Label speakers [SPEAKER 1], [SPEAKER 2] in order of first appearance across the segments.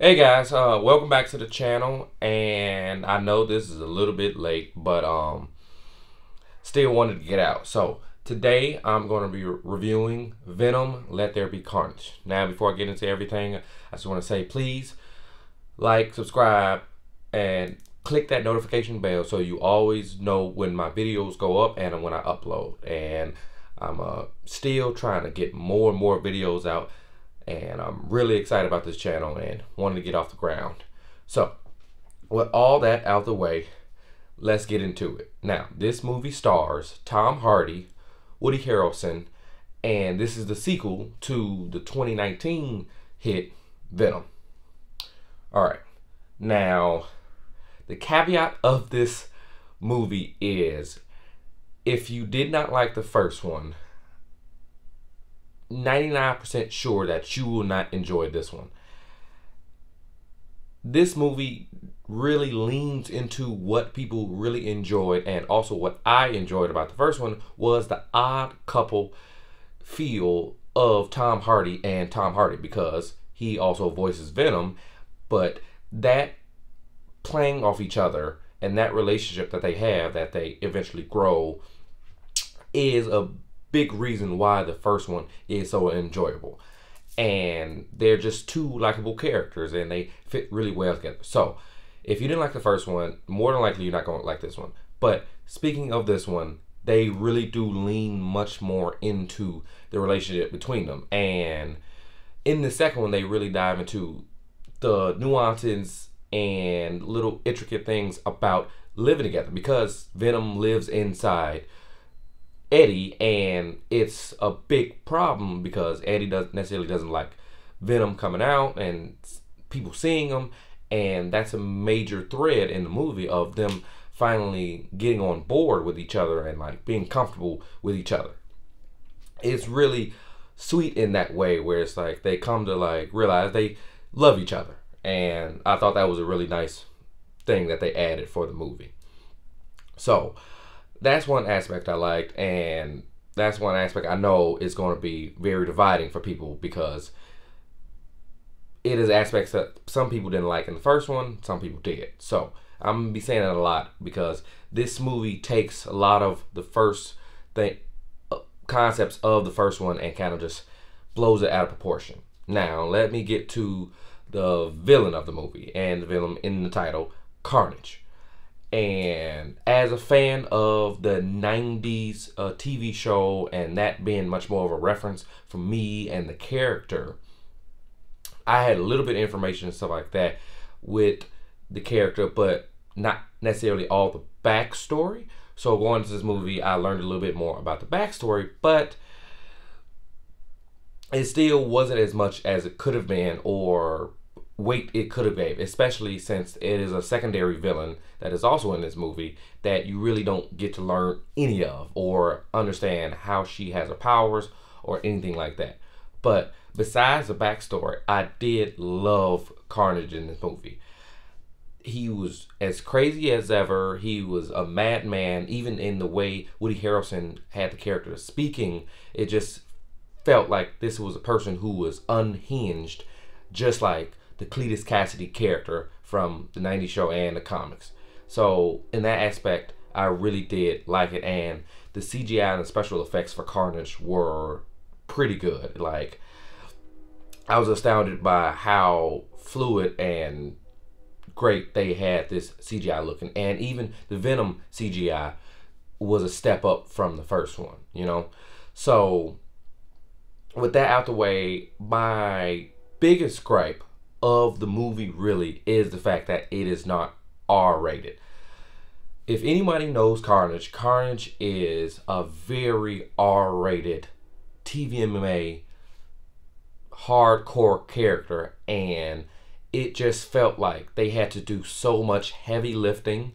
[SPEAKER 1] Hey guys, uh, welcome back to the channel, and I know this is a little bit late, but um, still wanted to get out. So today I'm going to be re reviewing Venom: Let There Be Carnage. Now, before I get into everything, I just want to say please like, subscribe, and click that notification bell so you always know when my videos go up and when I upload. And I'm uh, still trying to get more and more videos out and I'm really excited about this channel and wanting to get off the ground. So, with all that out the way, let's get into it. Now, this movie stars Tom Hardy, Woody Harrelson, and this is the sequel to the 2019 hit Venom. All right. Now, the caveat of this movie is if you did not like the first one, 99% sure that you will not enjoy this one. This movie really leans into what people really enjoyed and also what I enjoyed about the first one was the odd couple feel of Tom Hardy and Tom Hardy because he also voices Venom, but that playing off each other and that relationship that they have that they eventually grow is a big reason why the first one is so enjoyable. And they're just two likable characters and they fit really well together. So, if you didn't like the first one, more than likely you're not going to like this one. But speaking of this one, they really do lean much more into the relationship between them. And in the second one, they really dive into the nuances and little intricate things about living together because Venom lives inside Eddie, and it's a big problem because Eddie doesn't necessarily doesn't like Venom coming out and people seeing him, and that's a major thread in the movie of them finally getting on board with each other and like being comfortable with each other. It's really sweet in that way where it's like they come to like realize they love each other, and I thought that was a really nice thing that they added for the movie. So that's one aspect I liked, and that's one aspect I know is going to be very dividing for people because it is aspects that some people didn't like in the first one, some people did. So I'm gonna be saying that a lot because this movie takes a lot of the first thing uh, concepts of the first one and kind of just blows it out of proportion. Now let me get to the villain of the movie and the villain in the title, Carnage. And as a fan of the 90s uh, TV show and that being much more of a reference for me and the character, I had a little bit of information and stuff like that with the character, but not necessarily all the backstory. So going to this movie, I learned a little bit more about the backstory, but it still wasn't as much as it could have been or weight it could have gave, especially since it is a secondary villain that is also in this movie that you really don't get to learn any of or understand how she has her powers or anything like that. But besides the backstory, I did love Carnage in this movie. He was as crazy as ever. He was a madman, even in the way Woody Harrelson had the character speaking. It just felt like this was a person who was unhinged, just like the Cletus Kasady character from the 90s show and the comics. So in that aspect, I really did like it, and the CGI and the special effects for Carnage were pretty good. Like I was astounded by how fluid and great they had this CGI looking, and even the Venom CGI was a step up from the first one. You know, so with that out the way, my biggest gripe of the movie really is the fact that it is not R rated. If anybody knows Carnage, Carnage is a very R rated TVMA hardcore character, and it just felt like they had to do so much heavy lifting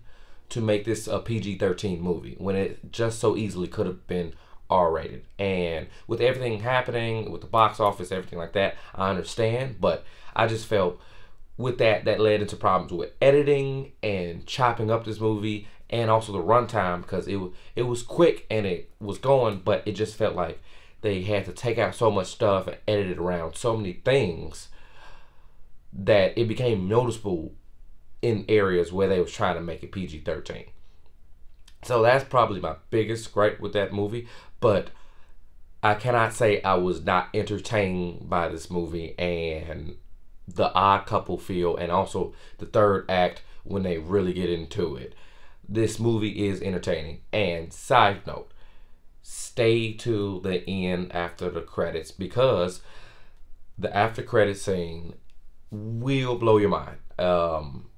[SPEAKER 1] to make this a PG 13 movie when it just so easily could have been R rated. And with everything happening, with the box office, everything like that, I understand, but I just felt with that that led into problems with editing and chopping up this movie and also the runtime because it it was quick and it was going, but it just felt like they had to take out so much stuff and edit it around so many things that it became noticeable in areas where they was trying to make it PG thirteen. So that's probably my biggest gripe with that movie. But I cannot say I was not entertained by this movie and the odd couple feel and also the third act when they really get into it. This movie is entertaining. And side note, stay to the end after the credits because the after credit scene will blow your mind. Um,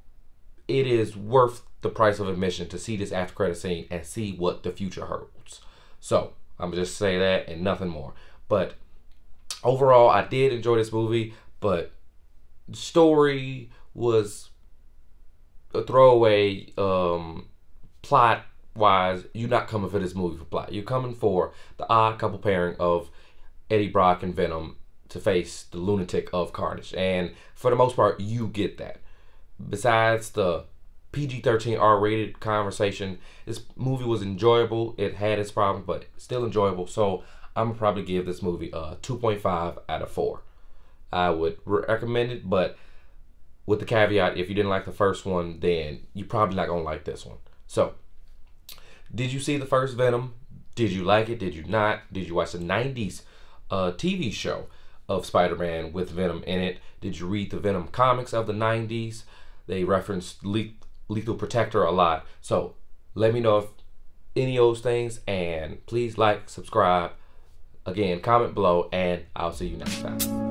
[SPEAKER 1] it is worth the price of admission to see this after credit scene and see what the future holds. So I'm just say that and nothing more. But overall, I did enjoy this movie, but the story was a throwaway um, plot wise. You're not coming for this movie for plot. You're coming for the odd couple pairing of Eddie Brock and Venom to face the lunatic of Carnage. And for the most part, you get that. Besides the PG 13 R rated conversation, this movie was enjoyable. It had its problems, but still enjoyable. So I'm gonna probably give this movie a 2.5 out of 4. I would recommend it, but with the caveat if you didn't like the first one, then you're probably not gonna like this one. So, did you see the first Venom? Did you like it? Did you not? Did you watch the 90s uh, TV show? of Spider-Man with Venom in it. Did you read the Venom comics of the 90s? They referenced Le- Lethal Protector a lot. So let me know if any of those things and please like, subscribe, again, comment below, and I'll see you next time.